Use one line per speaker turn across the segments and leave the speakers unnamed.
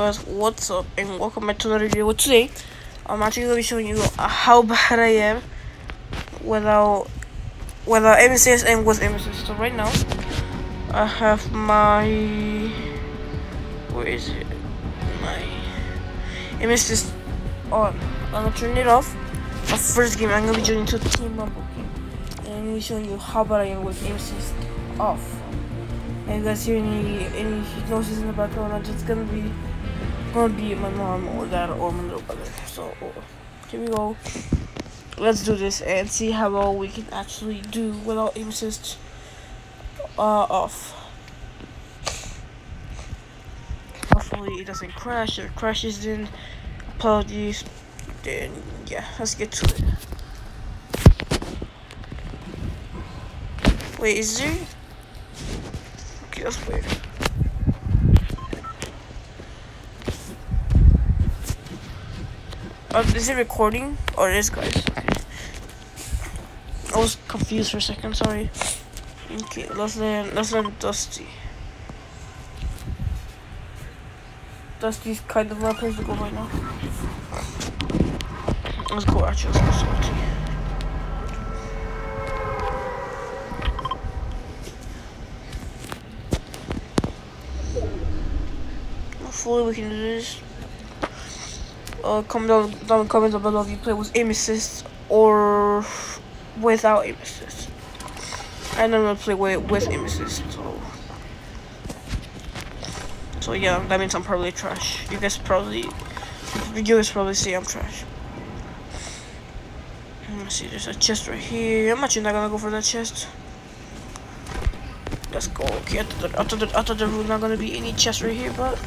guys what's up and welcome back to another video. Today i'm actually going to be showing you how bad i am without without aim assist and with aim assist so right now i have my where is it? My aim assist on. I'm gonna turn it off. My first game i'm gonna be joining to team rumble and i'm gonna be showing you how bad i am with aim assist off. And you guys hear any any noises in the background, I'm just gonna be gonna be my mom or dad or my little brother. So here we go. Let's do this and see how well we can actually do without aim assist uh, off. Hopefully it doesn't crash. If it crashes, then apologies. Then yeah, let's get to it. Wait, is there? Okay, that's weird. Uh, is it recording? Or it is, guys? I was confused for a second, sorry. Okay, let's let let's let Dusty. Dusty's kind of my place to go right now. Let's go, actually, let's go, Salty. Hopefully we can do this. Uh, comment down, down in the comments below if you play with aim assist or without aim assist. I never play with, with aim assist, so... So yeah, that means I'm probably trash. You guys probably... You guys probably see I'm trash. Let me see, there's a chest right here. I'm actually not gonna go for that chest. Let's go. Okay, I thought, I thought, I thought there was not gonna be any chest right here, but...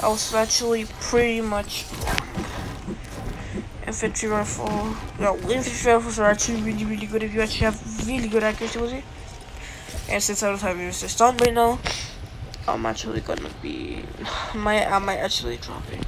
I was actually pretty much infantry rifle. No, infantry rifles are actually really, really good if you actually have really good accuracy with it. And since I don't have your stun right now, I'm actually gonna be. My I might actually drop it.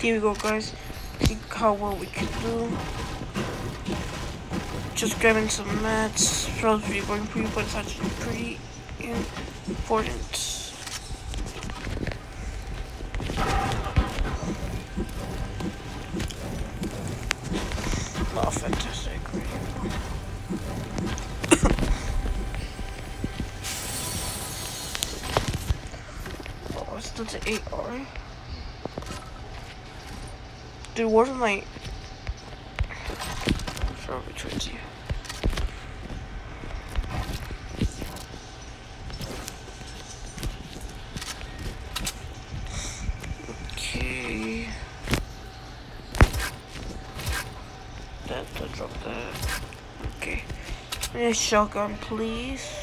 Here we go, guys. See how well we can do. Just grabbing some mats. Probably going pretty, but it's actually pretty important. Oh, fantastic. Oh, oh, it's still to 8 R. Dude, where's towards you. Okay. That, that, drop that. Okay. A shotgun, please.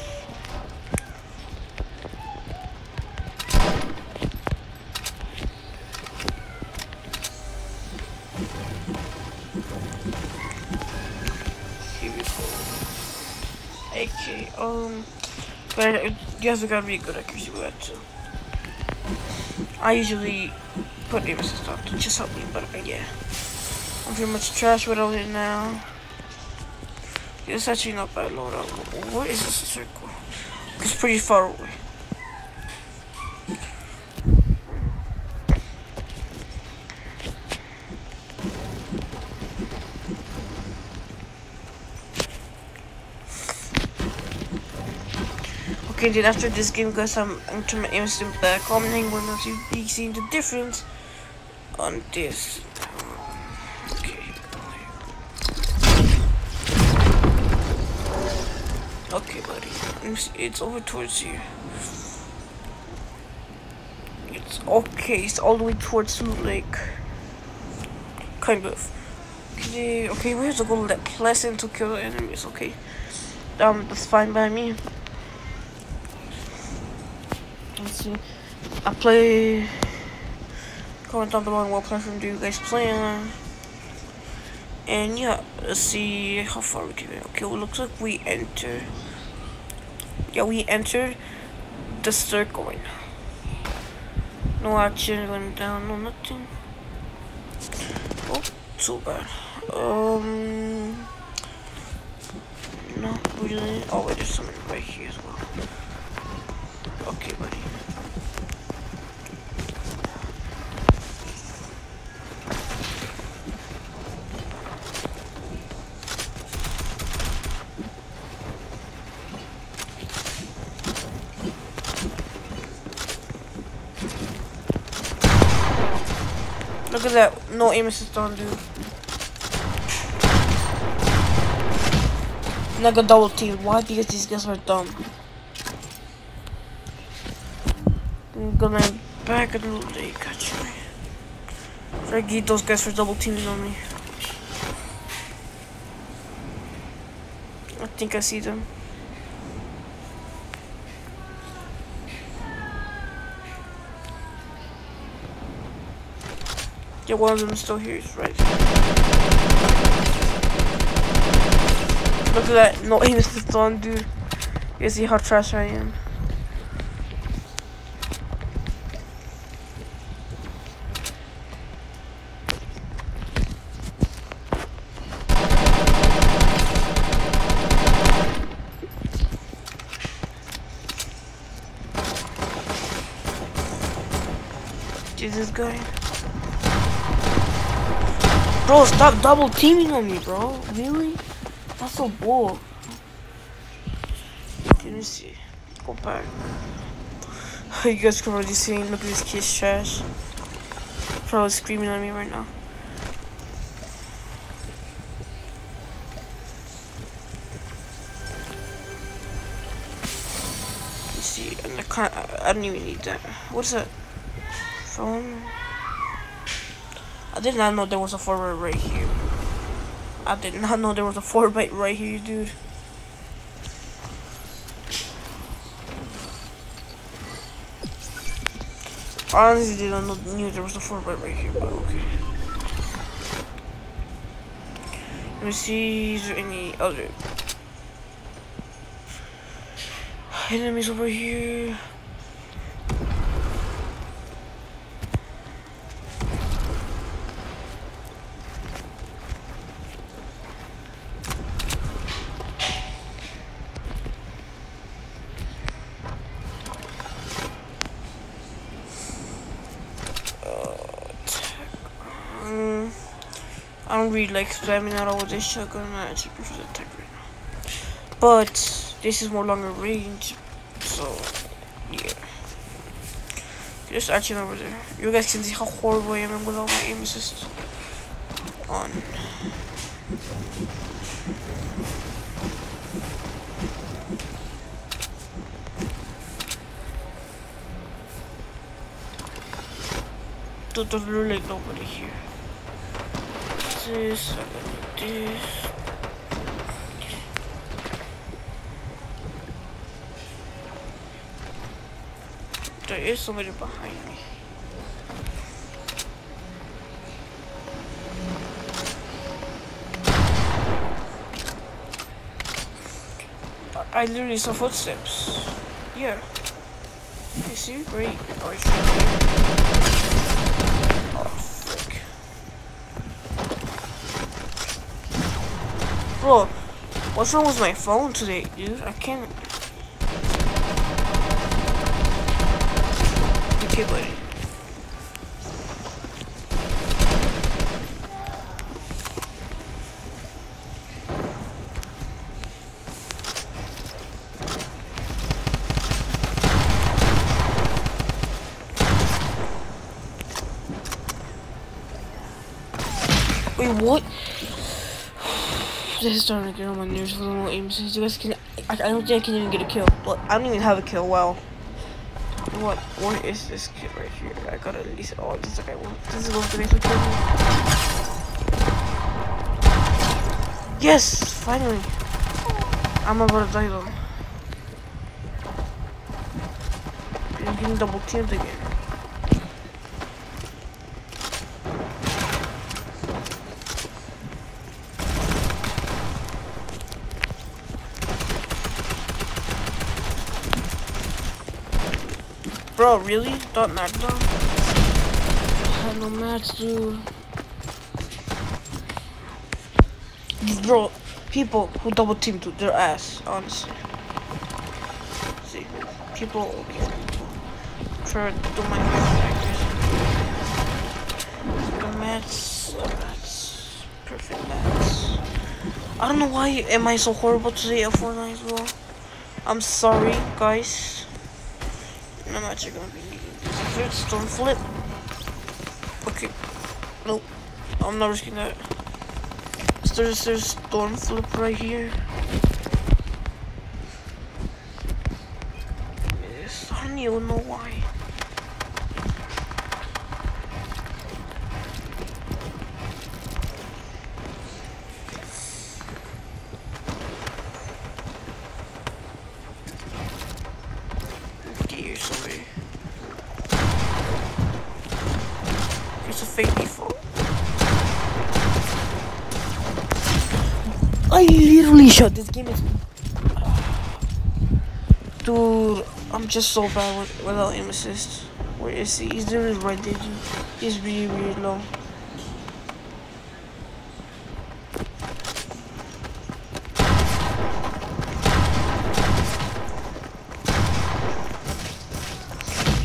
I guess we gotta be good accuracy with that too. I usually put aim assist on to just help me, but uh, yeah. I'm pretty much trash without it now. It's actually not bad loadout. What is this circle? It's pretty far away. Okay, then after this game, guys, I'm, I'm turning my aim system back on and we're going to be seeing the difference on this. Okay. Okay, buddy. It's, over towards you. It's okay. It's all the way towards Loot Lake. Kind of. Okay, okay, we have to go like less than to kill enemies. Okay, um, that's fine by me. I play. Comment down below on what platform do you guys play on. And yeah, let's see how far we can. Go. Okay, well, looks like we enter. Yeah, we entered the circle. now. No action went down. No nothing. Oh, too bad. Um, not really. Oh wait, there's something right here as well. Okay, buddy. Look at that. No aim assist on, dude. Not gonna double team. Why? Because these guys are dumb. I'm gonna back a little me. Try to get those guys for double teaming on me. I think I see them. Yeah, one of them is still here. He's right. Look at that. No aim assist on, dude. You see how trash I am. Jesus guy. Bro, stop double teaming on me, bro. Really? That's so bull. Let me see. Go back. You guys can already see. Look at this kid's trash. Probably screaming at me right now. Let's see, I can't. I don't even need that. What's that? Phone. I did not know there was a forward right here. I did not know there was a 4 byte right here, dude. I honestly didn't know knew there was a 4 byte right here, but okay. Let me see, is there any other enemies over here? Don't like spamming out all this shotgun. Actually prefer the attack right now. But this is more longer range, so yeah. Just action over there. You guys can see how horrible I am with all my aim assist on. There's literally nobody here this, this. There is somebody behind me. I literally saw footsteps. Yeah. You see? Great. Oh, Bro, what's wrong with my phone today, dude? I can't... Okay, buddy. Wait, what? Is starting to get on my nerves with little aim since you guys can I, I don't think I can even get a kill. Well I don't even have a kill, wow. What what is this kid right here? I gotta at least oh this guy one this is going to make me me. Yes, finally. I'm about to die though. I'm getting double teamed again. Bro, really? Don't knock down? I have no mats, dude. Bro, people who double team to their ass, honestly. See, people, okay. Try to do my actors. The mats, the mats, perfect mats. I don't know why am I so horrible today at Fortnite as well. I'm sorry, guys. I'm actually gonna be needing this. Storm flip. Okay. Nope. I'm not risking that. There's there's storm flip right here. I literally shot this game is Dude, I'm just so bad with, without aim assist. Where is he? He's literally right there. He's really, really low.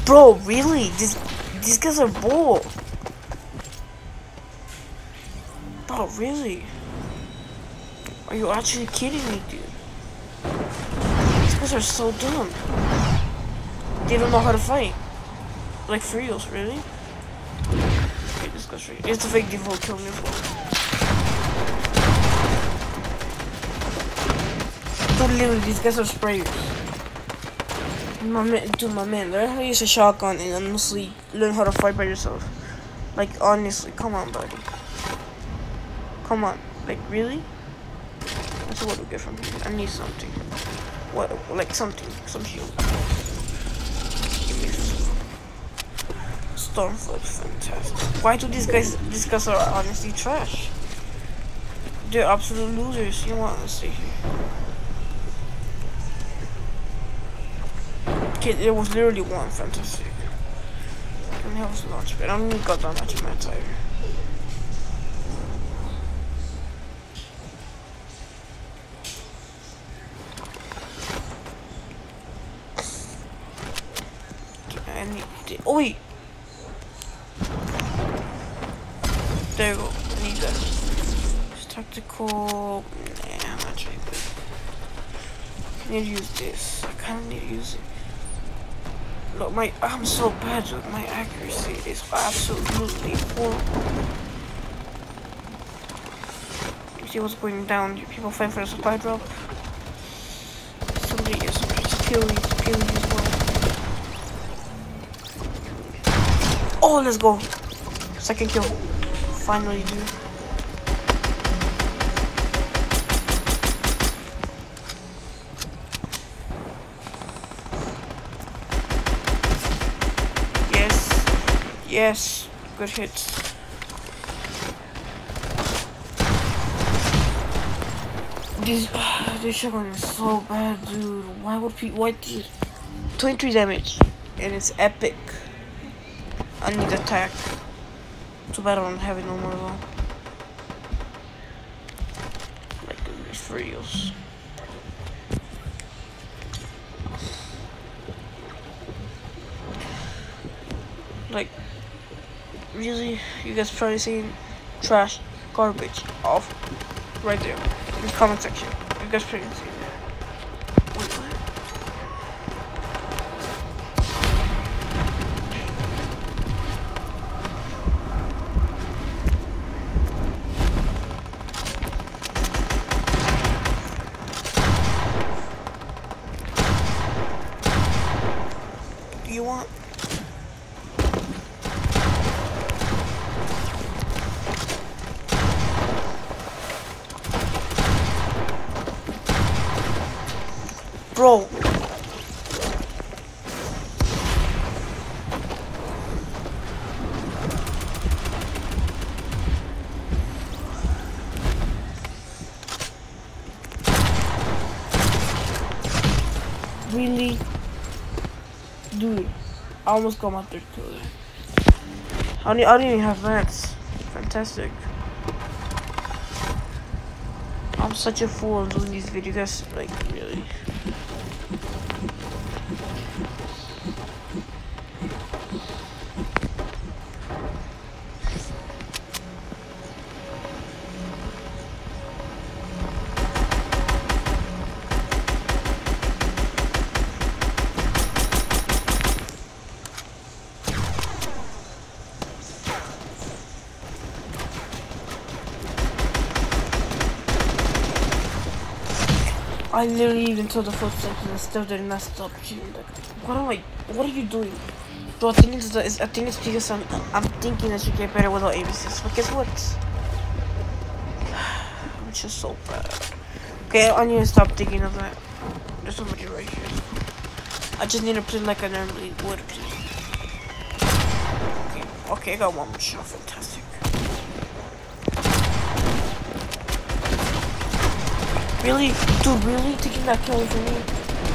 Bro, really? These these guys are bull. Bro, really? Are you actually kidding me, dude? These guys are so dumb. They don't know how to fight. Like, for reals, really? Okay, this guy's right. It's the fake default kill me well. Dude, literally, these guys are sprayers. My man, dude, my man, learn how to use a shotgun and honestly learn how to fight by yourself. Like, honestly, come on, buddy. Come on. Like, really? So what do we get from here? I need something. What, like something, some shield. Give me Stormflip, fantastic. Why do these guys, these guys are honestly trash? They're absolute losers. You want to stay here? Okay, there was literally one fantastic. And that was launch pad. I don't even got that much in my tire. Oh wait. There you go. I need that. It's tactical. Nah, I'm not trying. I need to use this. I kind of need to use it. Look, my I'm so bad with my accuracy. It's absolutely horrible. You see what's going down? People fight for the supply drop. Somebody is just kill these, kill these. Oh, let's go. Second kill. Finally, dude. Yes. Yes. Good hits. This this shotgun is so bad, dude. Why would people? Why? 23 damage, and it's epic. I need attack. Too bad I don't have it no more though. Like these reals. Like really you guys probably seen trash garbage off right there in the comment section. You guys probably seen almost got my third kill. I don't, I don't even have mats. Fantastic. I'm such a fool doing these videos, like, I literally even told the footsteps and I still did not stop shooting. Like, what am I? What are you doing? Bro, I think it's, I think it's because I'm, I'm thinking I should get better without assist. But guess what? I'm just so bad. Okay, I need to stop thinking of that. There's somebody right here. I just need to play like I normally would. Okay, okay, I got one more shot. Fantastic. Really? Dude, really? Taking that kill from me?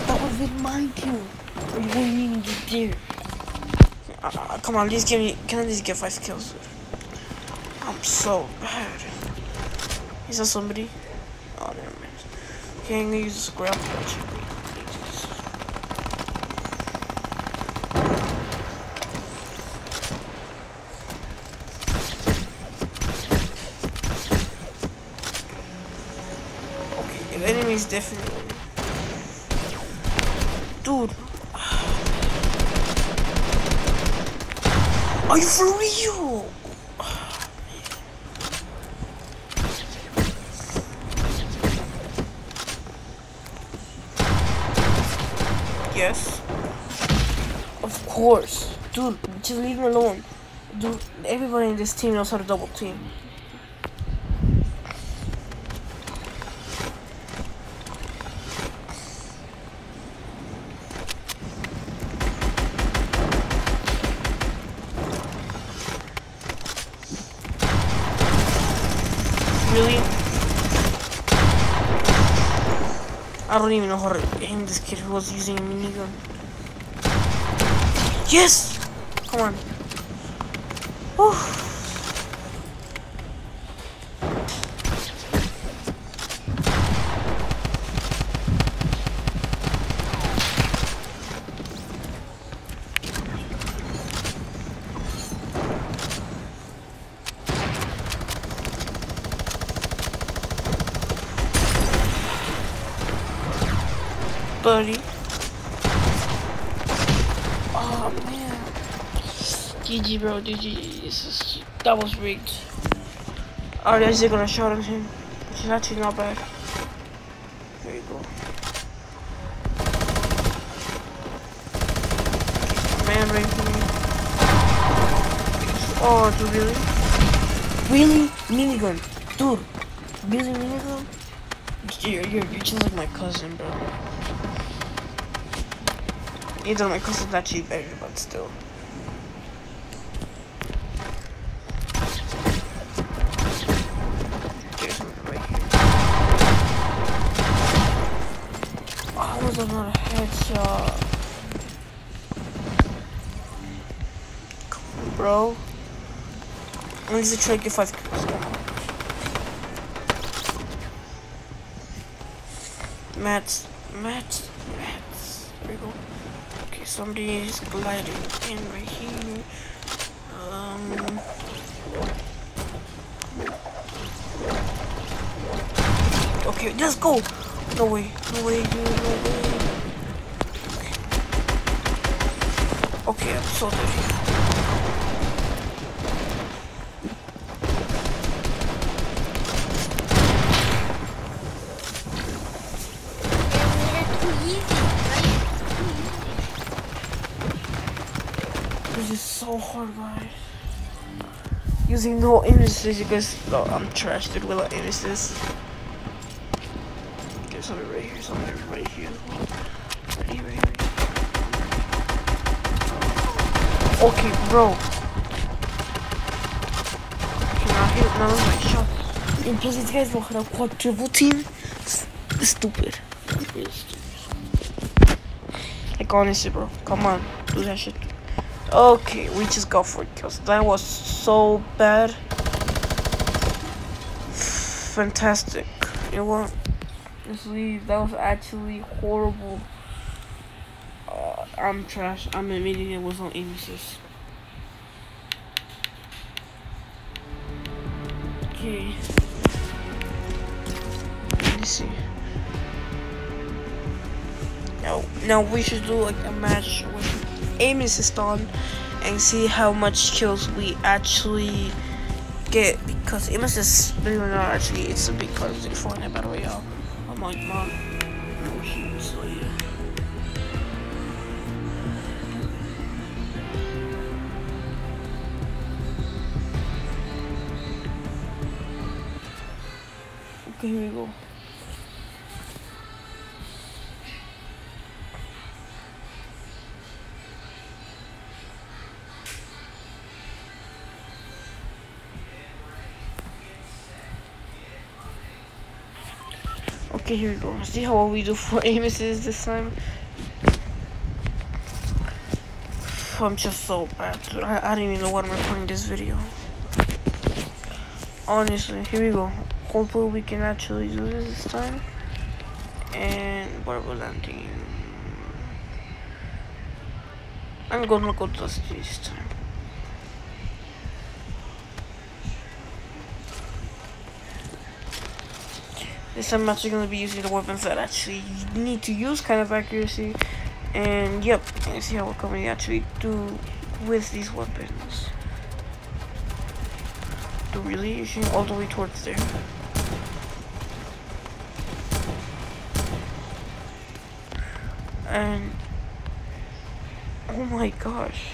That was in my kill. Or you wouldn't even get there. Uh, uh, come on, at least give me, can I at least get five kills? I'm so bad. Is that somebody? Oh, never mind. Okay, I'm gonna use this grab is definitely. Dude. Are you for real? Yes. Of course. Dude, just leave me alone. Dude, everybody in this team knows how to double team. Really? I don't even know how to aim this kid who was using a minigun. Yes! Come on. Whew. GG GG. That was rigged. Oh, they're just gonna shot at him. Which is actually not bad. There you go. Man right here. Oh, dude, really? Really? Minigun. Dude. Really minigun? You're, you're, you're just like my cousin, bro. Either my cousin's actually better, but still. That was another headshot. Bro. Need to try to get five kills. Matt, Matt, Matt. There we go. Okay, somebody is gliding in right here. Um. Okay, let's go. No way, no way, dude, no way. This is so hard, guys. Using no images, because. No, oh, I'm trash, dude, without images. Okay, something right here, something right here. Ready, ready, ready. Okay, bro. Okay, now here, now my shot. And plus these guys walking up quadruple team. S- Stupid. Really stupid. Like honestly, bro. Come on, do that shit. Okay, we just got four kills. That was so bad. Fantastic. You what? Just leave. That was actually horrible. I'm trash. I'm admitting it was on assist. Okay. Let me see. Now, now we should do like a match with aim assist on and see how much kills we actually get because aim assist, believe it or not, actually it's a big part of the Fortnite Battle. I'm like, mom. Okay, here we go. Okay, here we go. See how we do for assist this time. I'm just so bad, dude. I, I don't even know what I'm recording this video. Honestly, here we go. Hopefully we can actually do this this time. And we're landing. I'm gonna go dusty this time. This time I'm actually gonna be using the weapons that actually need to use kind of accuracy. And yep, you see how what we actually do with these weapons. Do really shooting all the way towards there. And oh my gosh.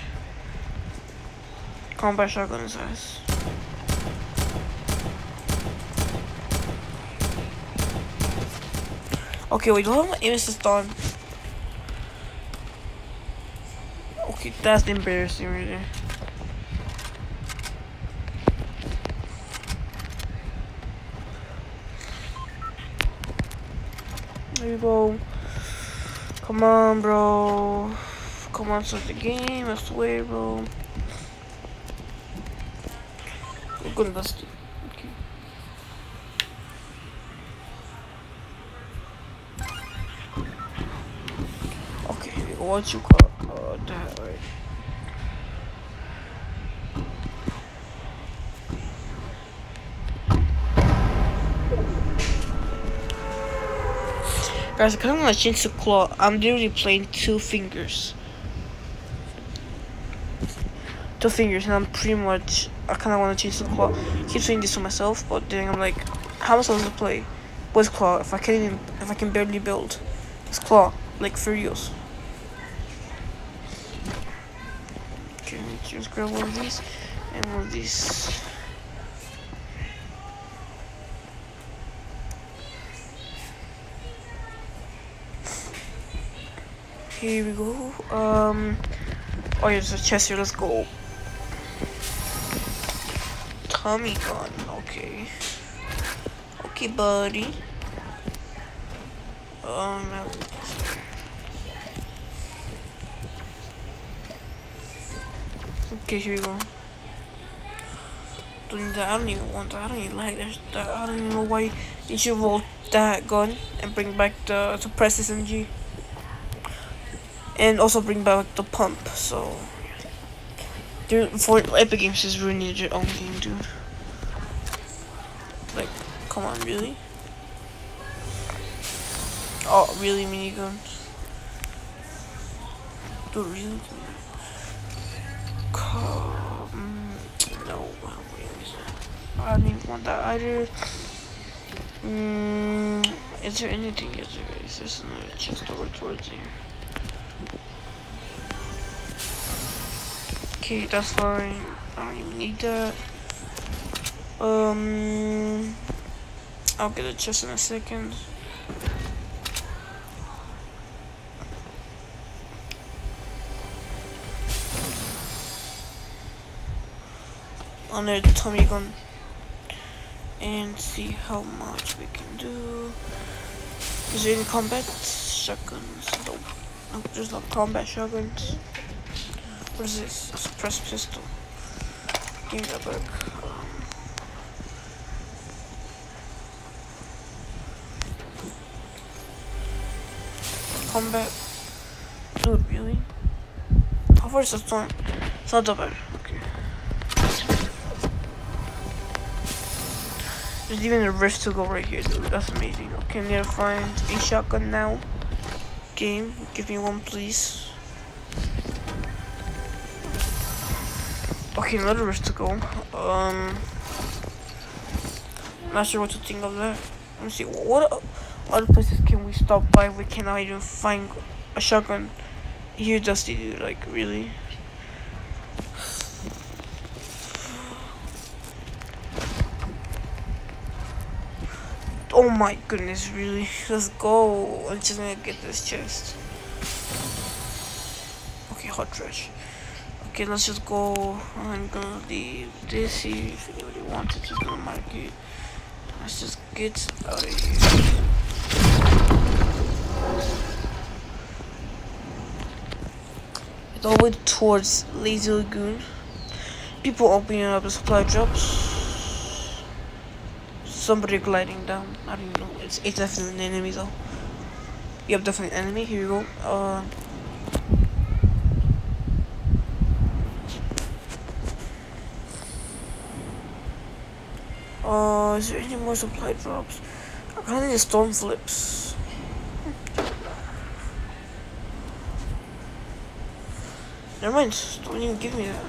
Combat shotgun is ass. Okay, wait, do I have my aim assist on? Okay, that's embarrassing right. There you go. Come on, bro. Come on, start the game. I swear, bro. We're gonna bust it. Okay. Okay, what you call uh, that right? Guys, I kind of want to change the claw. I'm literally playing two fingers. Two fingers, and I'm pretty much. I kind of want to change the claw. I keep saying this to myself, but then I'm like, how am I supposed to play with claw if I can't even, if I can barely build? It's claw, like Furious. Okay, let me just grab one of these and one of these. Here we go. Um. Oh, yeah, there's a chest here. Let's go. Tommy gun. Okay. Okay, buddy. Um. Okay, here we go. I don't even want that. I don't even like that. I don't even know why you should roll that gun and bring back the suppressed SMG and also bring back the pump. So, dude, for Epic Games just ruining your own game, dude. Like, come on, really? Oh, really, miniguns? Dude, really? Come, no, I don't want that either. Mm, is there anything? Is there? Is there another chest over towards here? Okay, that's fine. I don't even need that. Um, I'll get it just in a second. On a Tommy gun and see how much we can do. Is it in combat? Shotguns. Nope. Nope, just no combat shotguns. What is this? A suppressed pistol. Give me that back. Combat. Dude, really? How far is the storm? It's not that bad. Okay. There's even a rift to go right here, dude. That's amazing. Okay, I'm gonna find a shotgun now. Game, give me one, please. Okay, another rift to go. Um, not sure what to think of that. Let me see. What other places can we stop by? We cannot even find a shotgun. Here, Dusty, dude. Like, really? Oh my goodness, really? Let's go. I'm just gonna get this chest. Okay, hot trash. Okay, let's just go. I'm gonna leave this here if anybody wants it. Just gonna mark it. Let's just get out of here. It's all the way towards Lazy Lagoon. People opening up the supply drops somebody gliding down. I don't know. It's, it's definitely an enemy though. Yep, definitely an enemy. Here we go. Uh, uh, is there any more supply drops? I kind of need storm flips. Never mind. Don't even give me that.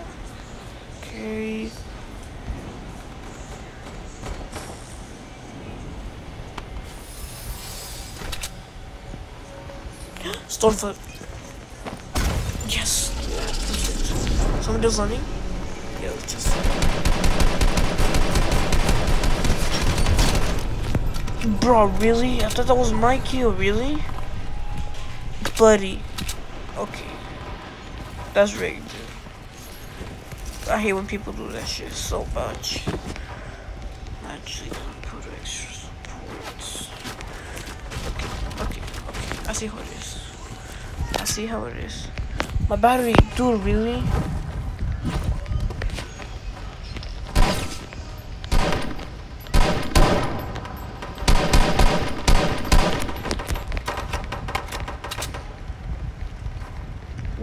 Okay. Stormfoot. Yes. Someone just running? Yeah, just. Bro, really? I thought that was my kill, really? Buddy. Okay. That's rigged. I hate when people do that shit so much. I'm actually gonna put extra supports. Okay, okay, okay. I see how it is. I see how it is. My battery, dude, really?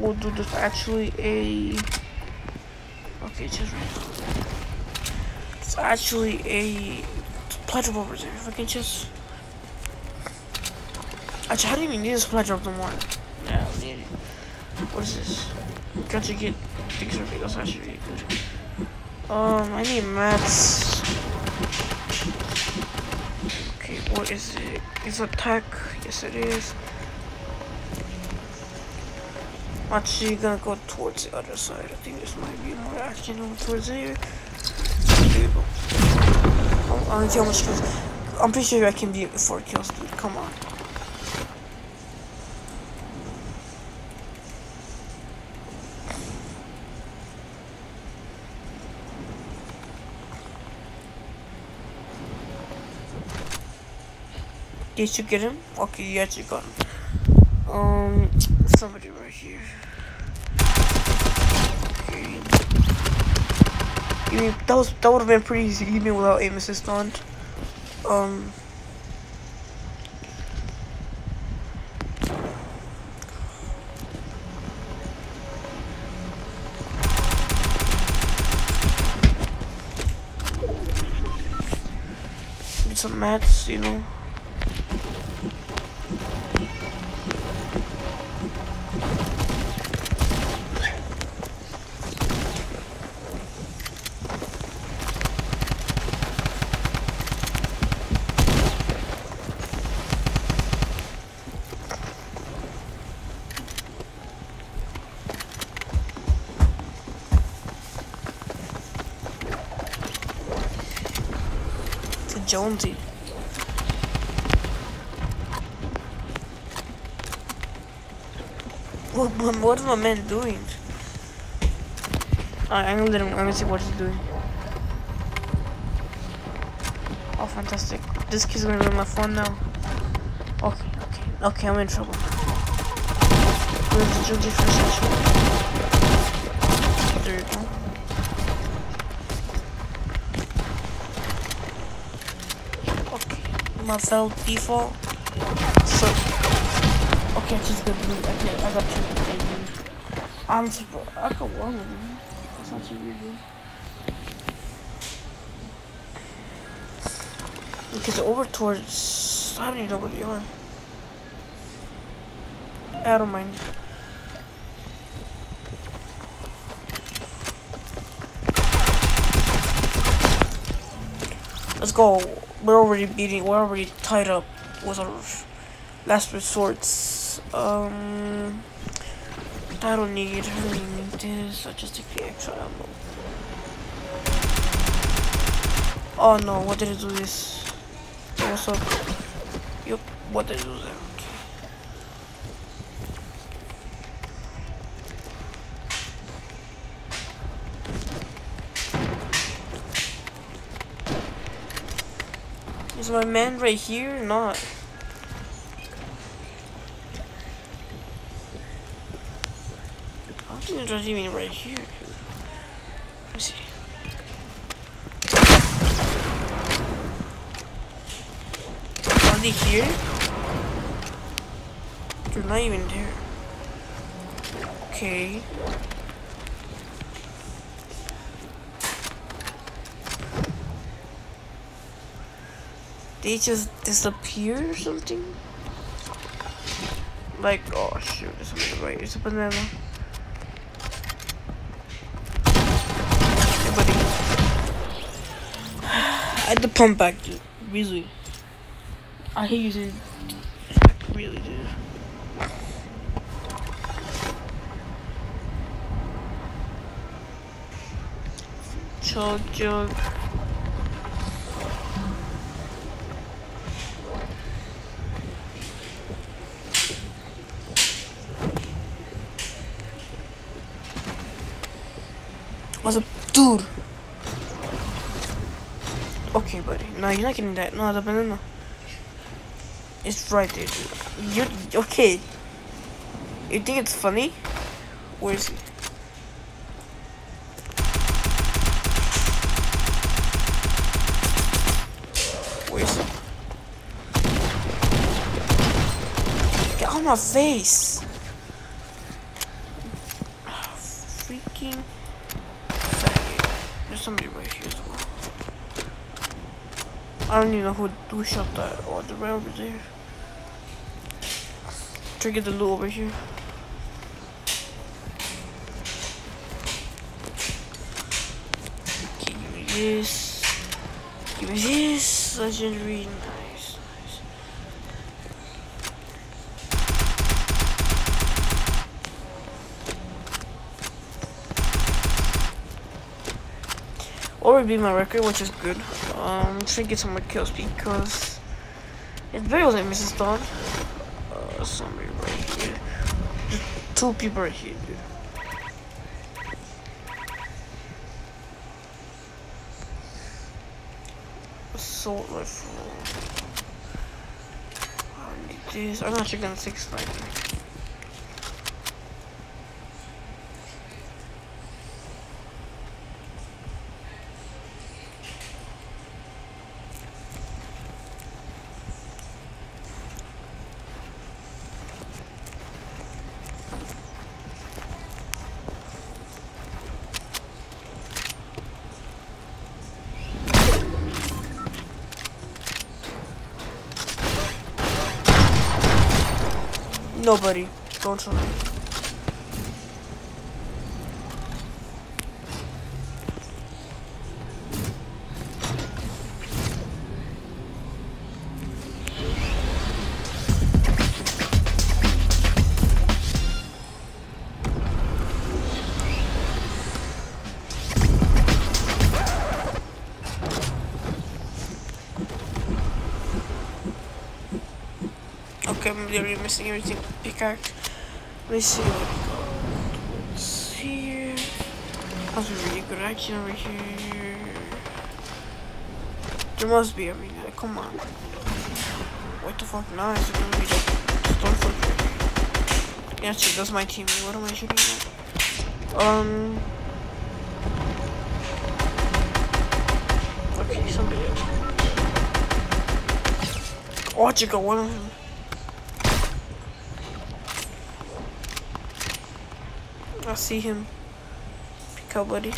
Well, dude, there's actually a... Okay, just right. It's actually a supply drop over there. If I can just... Actually, I don't even need a supply drop no more. Yeah, I need it. What is this? Got to get things for me. That's actually really good. Um, I need mats. Okay, what is it? It's attack. Yes, it is. Actually gonna go towards the other side. I think this might be more action over towards here. There. I'm, much kills. I'm pretty sure I can beat four kills, dude. Come on. Did you get him? Okay, you actually got him. Um, somebody right here. Okay. You mean, that was that would have been pretty easy even without aim assist on. Um. Some mats, you know. What, what, is my man doing? Alright, I'm gonna let him, I'm gonna see what he's doing. Oh, fantastic. This kid's gonna on my phone now. Okay, okay, okay, I'm in trouble. There you go. Okay, my fell default. So, okay, just good. Okay, I got you. I'm surprised. I got one. That's not too weird. Because over towards I don't even know what you are. I don't mind. Let's go. We're already beating. We're already tied up with our last resorts. Um, I don't need. I need this. I just take the extra ammo. Oh no! What did it do this? What's up? Yup. What did it do there? Is my man right here? or Not. I don't even right here. Let me see. Are they here? They're not even there. Okay. They just disappear or something? Like, oh shoot, there's something right. It's a banana. I had to pump back, dude. Really. I hate using. Really, dude. Chojo. What's up, dude? No, you're not getting that. No, the banana. It's right there. You okay? You think it's funny? Where is he? Where is he? Get on my face! Freaking faggot. There's somebody right here as well. I don't even know who, who shot that. Oh, the right over there. Trigger the loot over here. Give me this. Give me this. Legendary. Nice, nice. Or beat my record, which is good. Um, trying to get some more kills because it's very was like Mrs. Dawn. Uh, somebody right here. Two people right here, dude. Assault rifle. I need this. I'm sure gun six sniper. Nobody. Don't show literally missing everything. Pickaxe. Let me see what got. What's here? That's a really good action over here. There must be, I mean, come on. What the fuck? Nice. It's gonna be the Stormford. Yeah, shit, that's my team. What am I shooting at? Um. Okay, somebody else. Oh, chica, one of them. I see him. Pick up, buddy.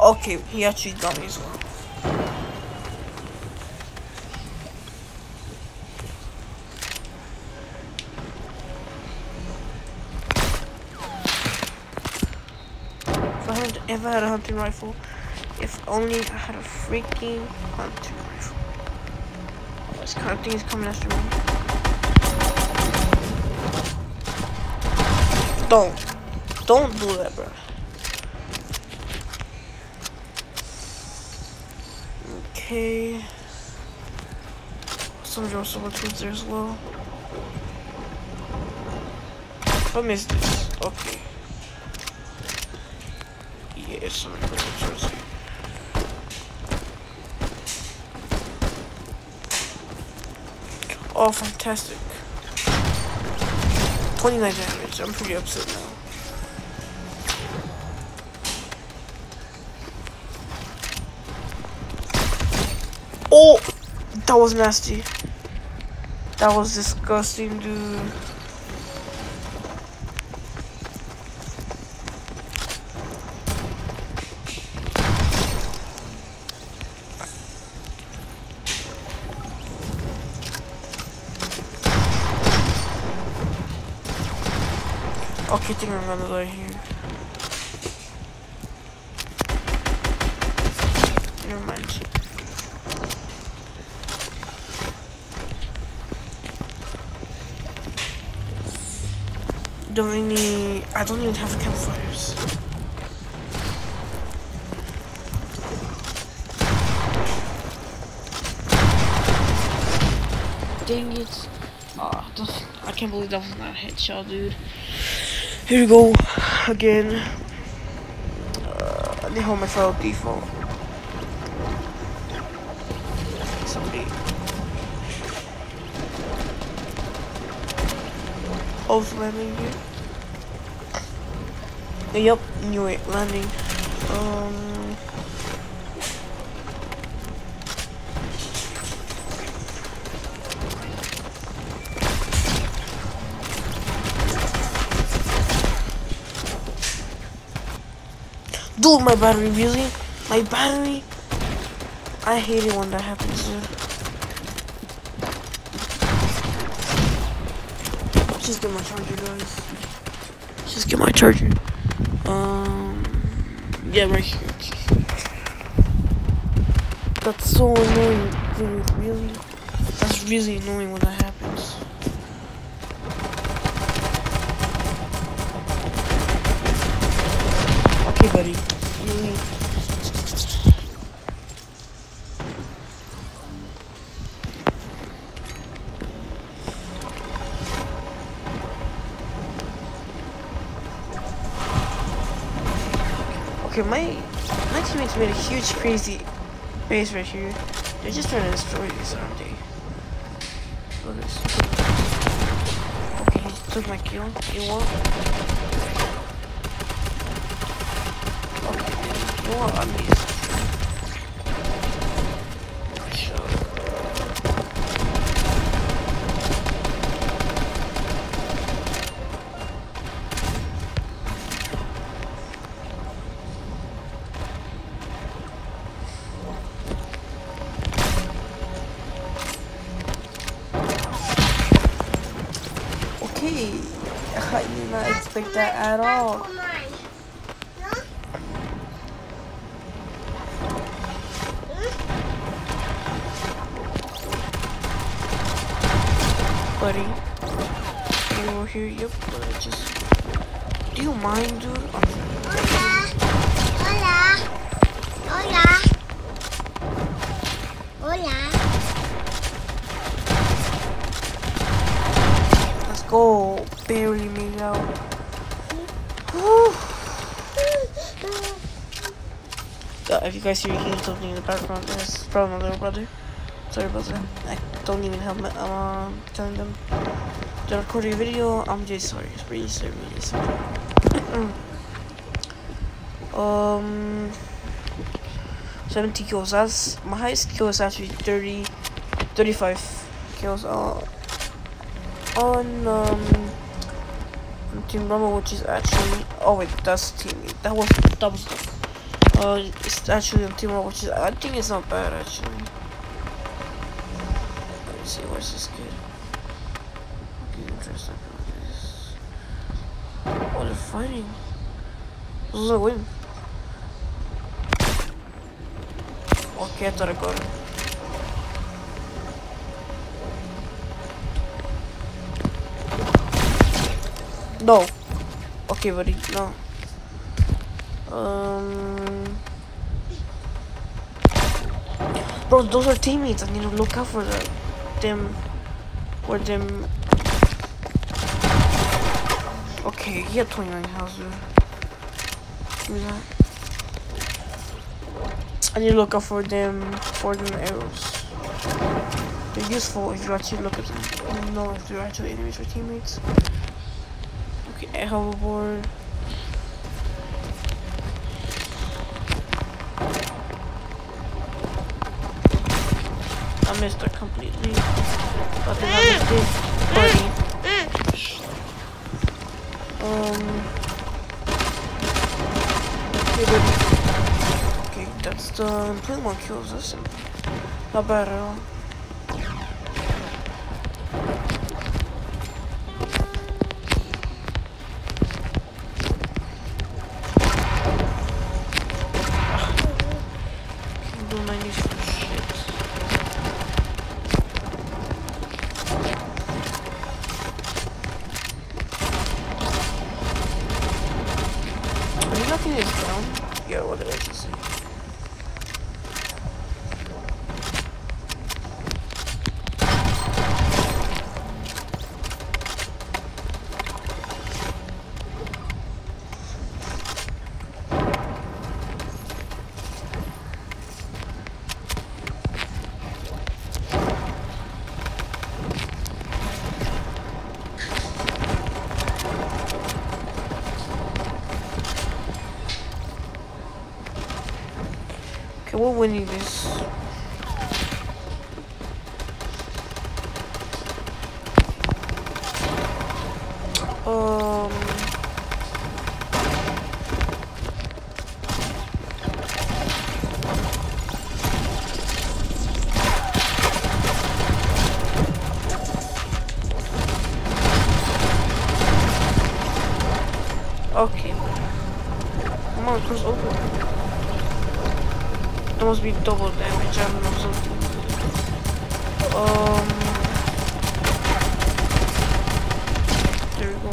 Okay, he actually got me as well. If I had, ever had a hunting rifle, if only I had a freaking hunting rifle. This kind of thing is coming after me. Don't. Don't do that, bro. Okay. Some Joe someone towards there as well. I missed this, okay. Yeah, someone towards here. Oh, fantastic. 29 damage. I'm pretty upset now. Oh! That was nasty. That was disgusting, dude. Okay, I I'm gonna here. Never mind. Don't any. I don't even have campfires. Dang it. Oh, I can't believe that was not a headshot, dude. Here we go again. Uh, I need myself default. Somebody. Oh, landing here. Yep, knew it. Landing. Um. My battery, really? My battery? I hate it when that happens, dude. Just get my charger, guys. Just get my charger. Um, yeah, right here. That's so annoying, dude. Really? That's really annoying when that happens. Really? Okay, my my teammates made a huge crazy base right here. They're just trying to destroy this, aren't they? Look at this. Okay, he took my kill. You want? Want on these? Uh, if you guys hear hearing something in the background, it's probably my little brother. Sorry about that. I don't even have my, I'm uh, telling them to record a video. I'm just sorry. It's really sorry, really sorry. um, 70 kills. That's my highest kill is actually 30, 35 kills. Uh, on um, Team Rumble, which is actually oh wait, that's team. That was was uh, it's actually on Team Rumble, which is I think it's not bad actually. Let me see where's this kid. Okay, interesting. Oh, they're fighting. This is a win. Okay, I thought I got him. No. Okay, buddy. No. Um. Bro, those are teammates. I need to look out for the, them. For them. Okay, he had 29 houses. Give me that. I need to look out for them. For them arrows. They're useful if you actually look at them. You know if they're actually enemies or teammates. Okay, hoverboard. I missed her completely. But then I missed this buddy. Um. Okay, buddy. Okay, that's the 21 kills. That's not bad at all. Be double damage, I don't know something. Um There we go.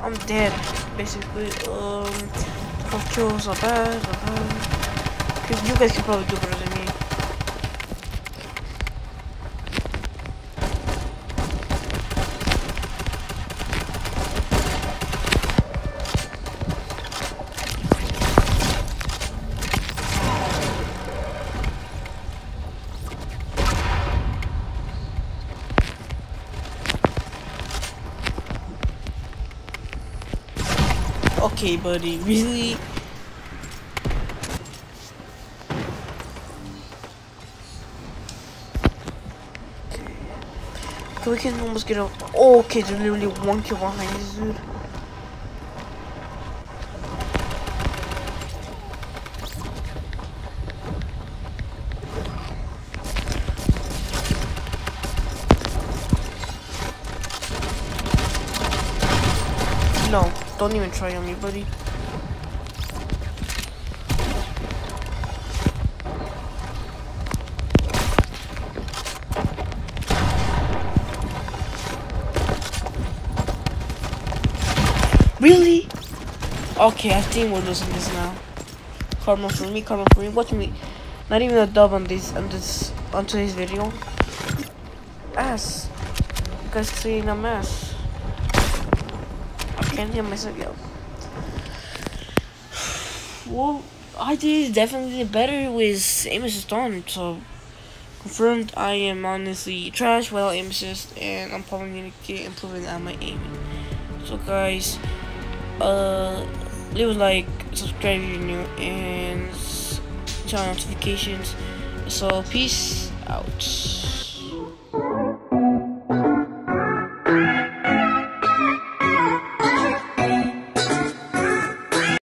I'm dead, basically. Um, four kills, not bad, not bad. You guys can probably do better Okay, buddy, really? Okay, we can almost get. Oh, okay, there's literally one kill behind this dude. Don't even try on me, buddy. Really? Okay, I think we're losing this now. Karma for me, karma for me. Watch me. Not even a dub on this on this on today's video. Ass. You guys saying I'm ass. Can't hear myself yet. Well, I did definitely better with aim assist on, so confirmed I am honestly trash without aim assist, and I'm probably gonna get improving on my aiming. So guys, uh, leave a like, subscribe if you're new, and turn on notifications. So peace out.